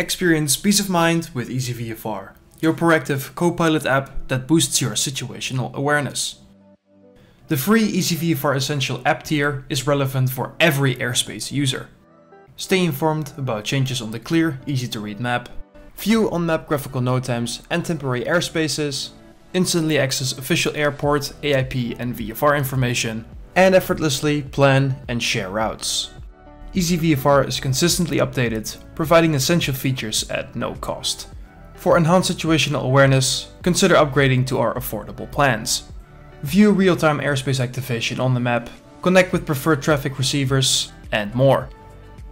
Experience peace of mind with EasyVFR, your proactive co-pilot app that boosts your situational awareness. The free EasyVFR Essential app tier is relevant for every airspace user. Stay informed about changes on the clear, easy to read map, view on-map graphical NOTAMs and temporary airspaces, instantly access official airport, AIP and VFR information, and effortlessly plan and share routes. EasyVFR is consistently updated, providing essential features at no cost. For enhanced situational awareness, consider upgrading to our affordable plans. View real-time airspace activation on the map, connect with preferred traffic receivers, and more.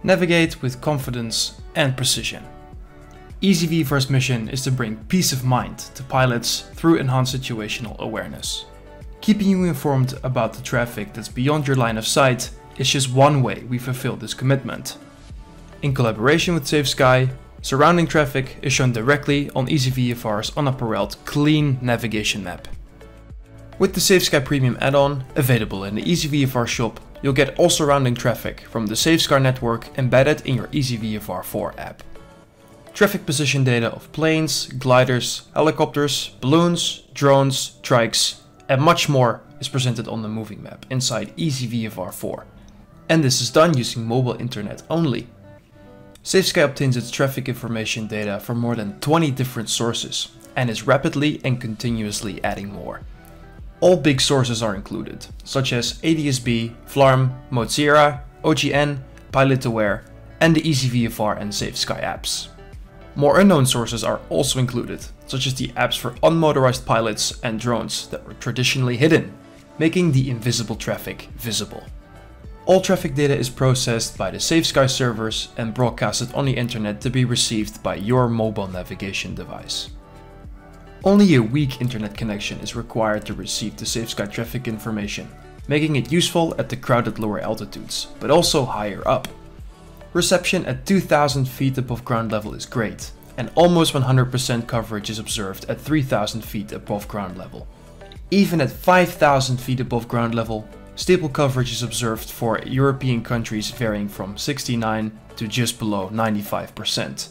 Navigate with confidence and precision. EasyVFR's mission is to bring peace of mind to pilots through enhanced situational awareness. Keeping you informed about the traffic that's beyond your line of sight is just one way we fulfill this commitment. In collaboration with SafeSky, surrounding traffic is shown directly on EasyVFR's unapparelled clean navigation map. With the SafeSky Premium add-on, available in the EasyVFR shop, you'll get all surrounding traffic from the SafeSky network embedded in your EasyVFR 4 app. Traffic position data of planes, gliders, helicopters, balloons, drones, trikes, and much more is presented on the moving map inside EasyVFR 4 and this is done using mobile internet only. SafeSky obtains its traffic information data from more than 20 different sources and is rapidly and continuously adding more. All big sources are included, such as ADSB, Flarm, Mozilla, OGN, PilotAware, and the EasyVFR and SafeSky apps. More unknown sources are also included, such as the apps for unmotorized pilots and drones that were traditionally hidden, making the invisible traffic visible. All traffic data is processed by the SafeSky servers and broadcasted on the internet to be received by your mobile navigation device. Only a weak internet connection is required to receive the SafeSky traffic information, making it useful at the crowded lower altitudes, but also higher up. Reception at 2000 feet above ground level is great, and almost 100% coverage is observed at 3000 feet above ground level. Even at 5000 feet above ground level, Stable coverage is observed for European countries varying from 69 to just below 95%.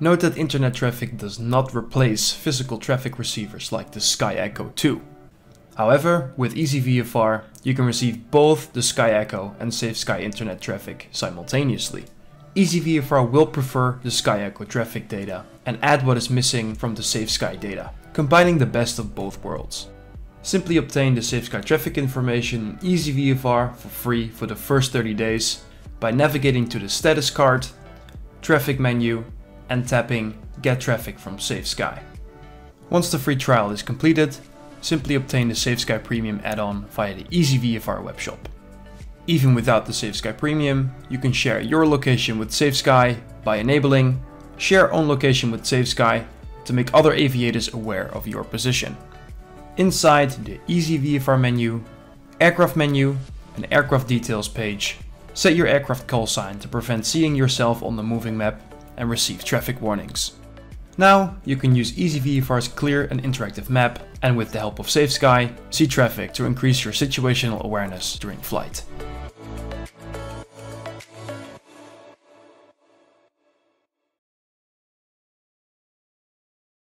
Note that internet traffic does not replace physical traffic receivers like the SkyEcho 2. However, with EasyVFR, you can receive both the SkyEcho and SafeSky internet traffic simultaneously. EasyVFR will prefer the SkyEcho traffic data and add what is missing from the SafeSky data, combining the best of both worlds. Simply obtain the SafeSky traffic information in EasyVFR for free for the first 30 days by navigating to the status card, traffic menu and tapping get traffic from SafeSky. Once the free trial is completed, simply obtain the SafeSky Premium add-on via the EasyVFR webshop. Even without the SafeSky Premium, you can share your location with SafeSky by enabling Share on location with SafeSky to make other aviators aware of your position. Inside the EasyVFR menu, Aircraft menu and Aircraft details page, set your aircraft call sign to prevent seeing yourself on the moving map and receive traffic warnings. Now you can use EasyVFR's clear and interactive map and with the help of SafeSky, see traffic to increase your situational awareness during flight.